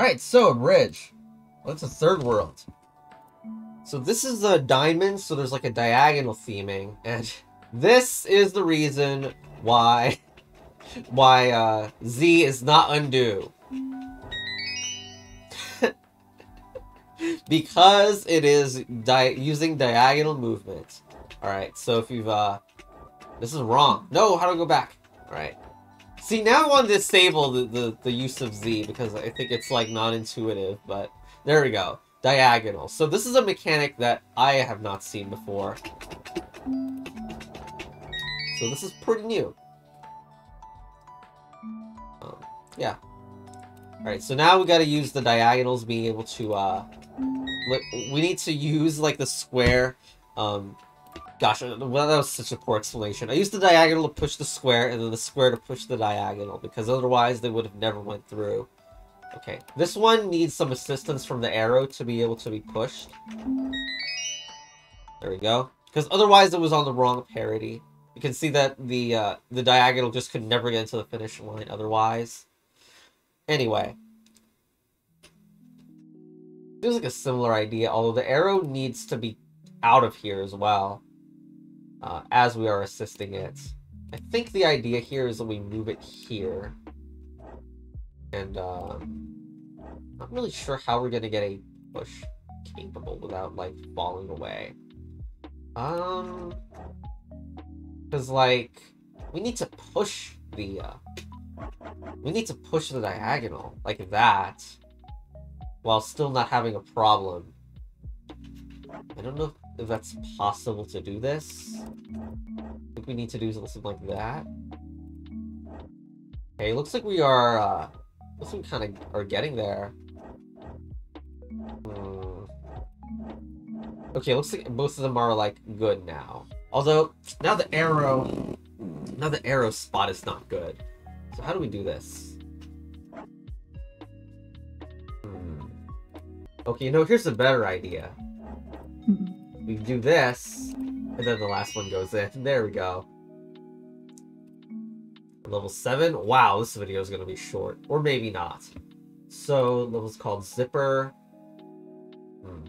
Alright, so Abridge. What's a third world? So this is a diamond, so there's like a diagonal theming, and this is the reason why why uh, Z is not undo. because it is di using diagonal movement. Alright, so if you've, uh, this is wrong. No, how do I go back? Alright. See, now I want to disable the, the, the use of Z because I think it's, like, not intuitive, but there we go. Diagonal. So this is a mechanic that I have not seen before. So this is pretty new. Um, yeah. Alright, so now we gotta use the diagonals being able to, uh... We need to use, like, the square, um... Gosh, well, that was such a poor explanation. I used the diagonal to push the square, and then the square to push the diagonal, because otherwise they would have never went through. Okay, this one needs some assistance from the arrow to be able to be pushed. There we go. Because otherwise it was on the wrong parity. You can see that the uh, the diagonal just could never get into the finish line otherwise. Anyway. Feels like a similar idea, although the arrow needs to be out of here as well. Uh, as we are assisting it. I think the idea here is that we move it here. And, uh, not really sure how we're gonna get a push capable without, like, falling away. Um... Because, like, we need to push the, uh... We need to push the diagonal, like that, while still not having a problem. I don't know if that's possible to do this. I think we need to do something like that. Okay, looks like we are, uh... Looks like we kind of are getting there. Hmm. Okay, looks like most of them are, like, good now. Although, now the arrow... Now the arrow spot is not good. So how do we do this? Hmm. Okay, no, here's a better idea. We do this, and then the last one goes in. There we go. Level 7? Wow, this video is going to be short. Or maybe not. So, level's called Zipper. Hmm.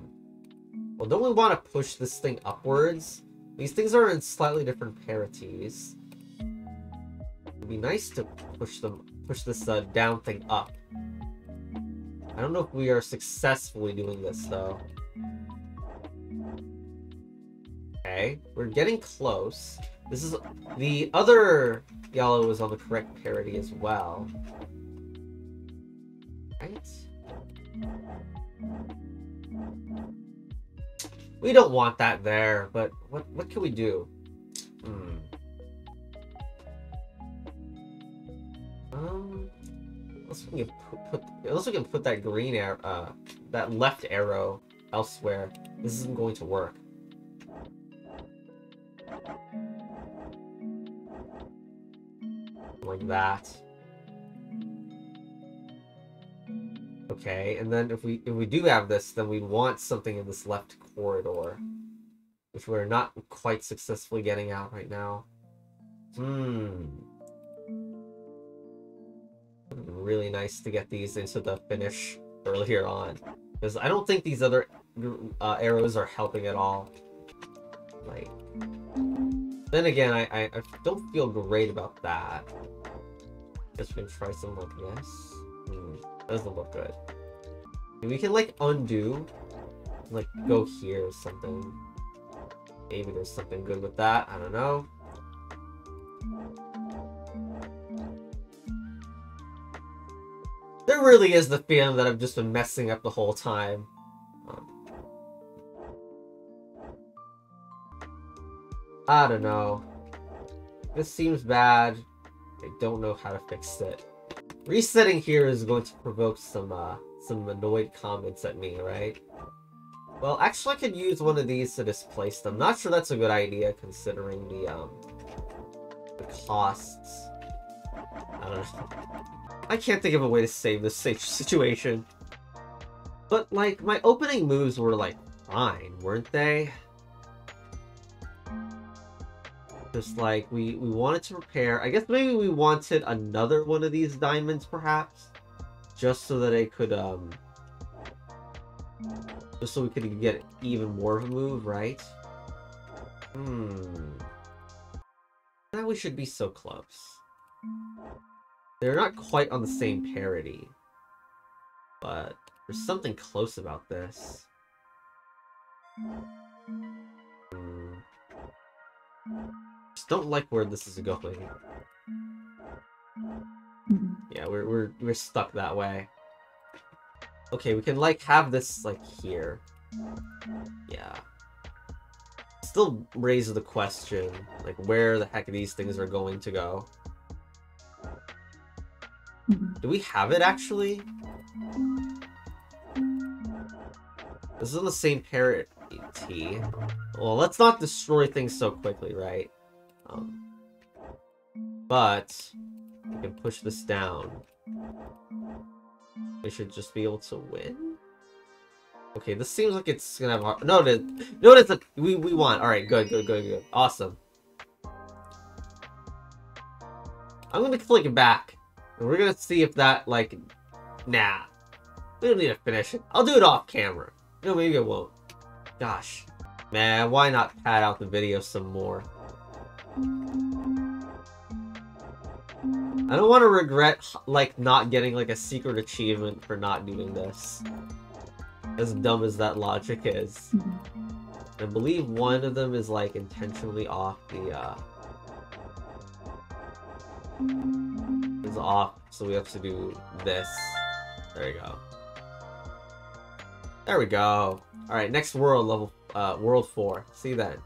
Well, don't we want to push this thing upwards? These things are in slightly different parities. It'd be nice to push them, push this uh, down thing up. I don't know if we are successfully doing this, though. Okay, we're getting close. This is... The other yellow is on the correct parity as well. Right? We don't want that there, but what what can we do? Hmm. Um, let's we can put, put let's we can put that green arrow, uh, that left arrow elsewhere. This isn't going to work. Like that. Okay, and then if we if we do have this, then we want something in this left corridor. Which we're not quite successfully getting out right now. Hmm. Really nice to get these into the finish earlier on. Because I don't think these other uh, arrows are helping at all. Then again, I, I, I don't feel great about that. Guess we can try something like this. Hmm, doesn't look good. We can like undo, like go here or something. Maybe there's something good with that. I don't know. There really is the feeling that I've just been messing up the whole time. I don't know. This seems bad. I don't know how to fix it. Resetting here is going to provoke some, uh, some annoyed comments at me, right? Well, actually I could use one of these to displace them. Not sure that's a good idea, considering the, um, the costs. I don't know. I can't think of a way to save this situation. But, like, my opening moves were, like, fine, weren't they? Just like, we, we wanted to repair. I guess maybe we wanted another one of these diamonds, perhaps? just so that it could, um... Just so we could get even more of a move, right? Hmm... Now we should be so close. They're not quite on the same parity. But there's something close about this. Hmm. Don't like where this is going. Yeah, we're we're we're stuck that way. Okay, we can like have this like here. Yeah. Still raises the question, like where the heck these things are going to go. Do we have it actually? This is the same parity. Well, let's not destroy things so quickly, right? Um, but we can push this down. We should just be able to win. Okay, this seems like it's gonna have hard. No, it's a we we want. All right, good, good, good, good. Awesome. I'm gonna click back, and we're gonna see if that like, nah, we don't need to finish it. I'll do it off camera. No, maybe I won't. Gosh, man, why not pad out the video some more? I don't want to regret like not getting like a secret achievement for not doing this. As dumb as that logic is. Mhm. I believe one of them is like intentionally off the uh is off, so we have to do this. There you go. There we go. Alright, next world level uh world four. See you then.